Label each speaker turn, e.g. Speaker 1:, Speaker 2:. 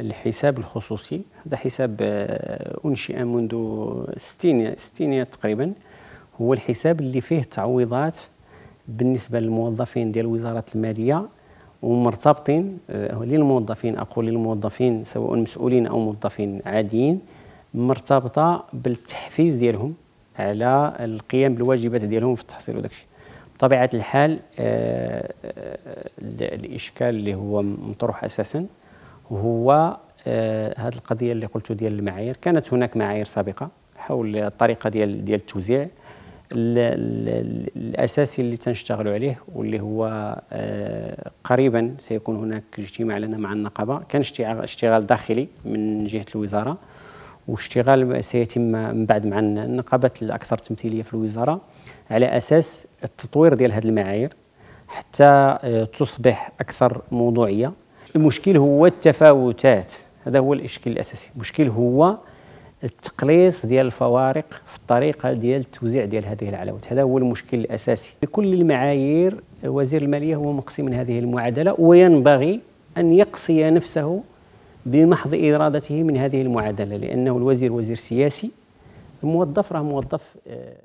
Speaker 1: الحساب الخصوصي. هذا حساب آه، أنشئ منذ ستين ستينيات تقريبا. هو الحساب اللي فيه تعويضات بالنسبة للموظفين ديال وزارة المالية ومرتبطين آه، للموظفين أقول للموظفين سواء مسؤولين أو موظفين عاديين مرتبطة بالتحفيز ديالهم على القيام بالواجبات ديالهم في التحصيل وداك الشيء. بطبيعة الحال الإشكال اللي هو مطروح أساسا. هو آه هذه القضية اللي قلت ديال المعايير. كانت هناك معايير سابقة حول الطريقة ديال ديال التوزيع. الأساسي اللي تنشتغلوا عليه واللي هو آه قريبا سيكون هناك اجتماع لنا مع النقابة. كان اشتغال داخلي من جهة الوزارة واشتغال سيتم من بعد مع النقابات الأكثر تمثيلية في الوزارة على أساس التطوير ديال هذه المعايير حتى آه تصبح أكثر موضوعية. المشكل هو التفاوتات. هذا هو الإشكال الأساسي. المشكل هو التقليص ديال الفوارق في الطريقة ديال التوزيع ديال هذه العلاوات هذا هو المشكل الأساسي. بكل المعايير وزير المالية هو مقسي من هذه المعادلة وينبغي أن يقصي نفسه بمحض إرادته من هذه المعادلة لأنه الوزير وزير سياسي الموظف راه موظف آه